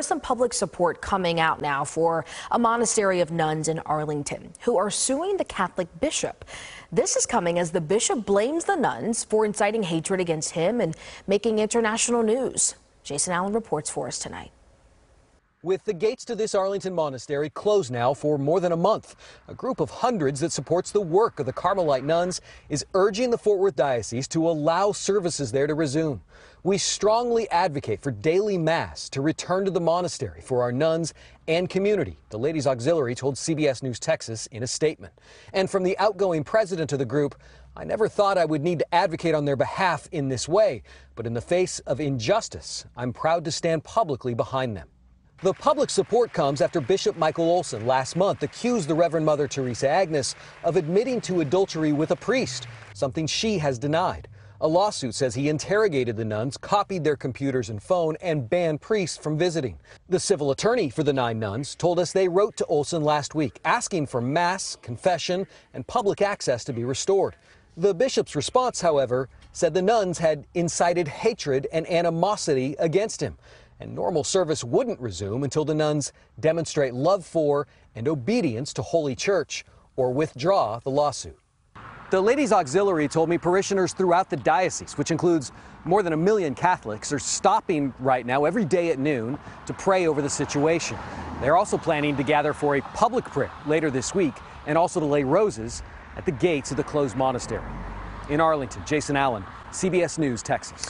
There's some public support coming out now for a monastery of nuns in Arlington who are suing the Catholic bishop. This is coming as the bishop blames the nuns for inciting hatred against him and making international news. Jason Allen reports for us tonight. With the gates to this Arlington monastery closed now for more than a month, a group of hundreds that supports the work of the Carmelite nuns is urging the Fort Worth Diocese to allow services there to resume. We strongly advocate for daily Mass to return to the monastery for our nuns and community, the Ladies Auxiliary told CBS News Texas in a statement. And from the outgoing president of the group, I never thought I would need to advocate on their behalf in this way, but in the face of injustice, I'm proud to stand publicly behind them. The public support comes after Bishop Michael Olson last month accused the Reverend Mother Teresa Agnes of admitting to adultery with a priest, something she has denied. A lawsuit says he interrogated the nuns, copied their computers and phone, and banned priests from visiting. The civil attorney for the nine nuns told us they wrote to Olson last week asking for mass, confession, and public access to be restored. The bishop's response, however, said the nuns had incited hatred and animosity against him and normal service wouldn't resume until the nuns demonstrate love for and obedience to Holy Church or withdraw the lawsuit. The Ladies Auxiliary told me parishioners throughout the diocese, which includes more than a million Catholics, are stopping right now every day at noon to pray over the situation. They're also planning to gather for a public prayer later this week and also to lay roses at the gates of the closed monastery. In Arlington, Jason Allen, CBS News, Texas.